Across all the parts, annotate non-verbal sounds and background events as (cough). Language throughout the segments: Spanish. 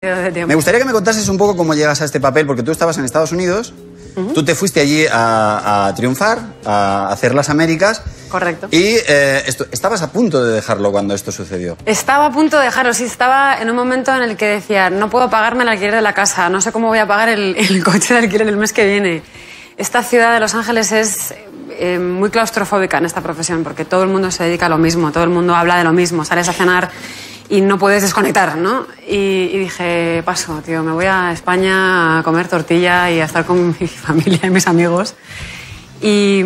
Me gustaría que me contases un poco cómo llegas a este papel, porque tú estabas en Estados Unidos, tú te fuiste allí a, a triunfar, a hacer las Américas. Correcto. Y eh, esto- estabas a punto de dejarlo cuando esto sucedió. Estaba a punto de dejarlo, sí, estaba en un momento en el que decía, no puedo pagarme el alquiler de la casa, no sé cómo voy a pagar el, (laughs) el coche de alquiler el mes que viene. Esta ciudad de Los Ángeles es eh, muy claustrofóbica en esta profesión, porque todo el mundo se dedica a lo mismo, todo el mundo habla de lo mismo, sales a cenar y no puedes desconectar, ¿no? Y, y dije, paso, tío, me voy a España a comer tortilla y a estar con (laughs) mi familia y mis amigos. Y,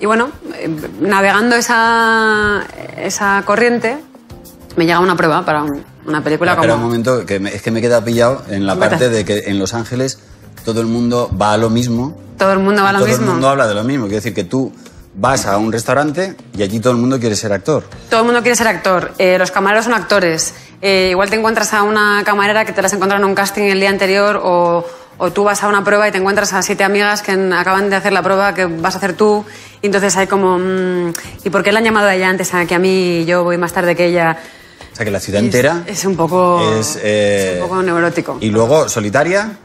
y bueno, eh, navegando esa, esa corriente, me llega una prueba para un- una película Espera un como... momento, que me- es que me he quedado pillado en la parte de que en Los Ángeles todo el mundo va a lo mismo. Todo el mundo va a lo todo mismo. el mundo habla de lo mismo. Quiero decir que tú vas a un restaurante y allí todo el mundo quiere ser actor. Todo el mundo quiere ser actor. Eh, los camareros son actores. Eh, igual te encuentras a una camarera que te las encontraron en un casting el día anterior o, o tú vas a una prueba y te encuentras a siete amigas que acaban de hacer la prueba que vas a hacer tú. Y entonces hay como... mm, ¿Y por qué la han llamado a ella antes a que a mí y yo voy más tarde que ella? O sea que la ciudad Es- entera Es, un poco... es, eh, es un poco neurótico. Y luego solitaria.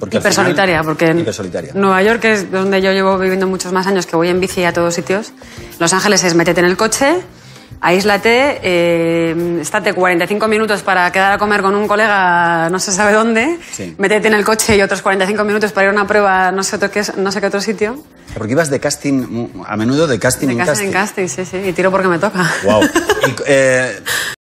Porque al final- Hipersolitaria, porque Hipersolitaria. Nueva York, es donde yo llevo viviendo muchos más años, que voy en bici a todos sitios, Los Ángeles es métete en el coche, aíslate, eh, estate 45 minutos para quedar a comer con un colega no se sabe dónde, Sí. métete en el coche y otros 45 minutos para ir a una prueba no sé, otro qué, no sé qué otro sitio. Porque ibas de casting, a menudo de casting De en casa casting. en casting, sí, sí, y tiro porque me toca. Wow. (laughs) Y, eh,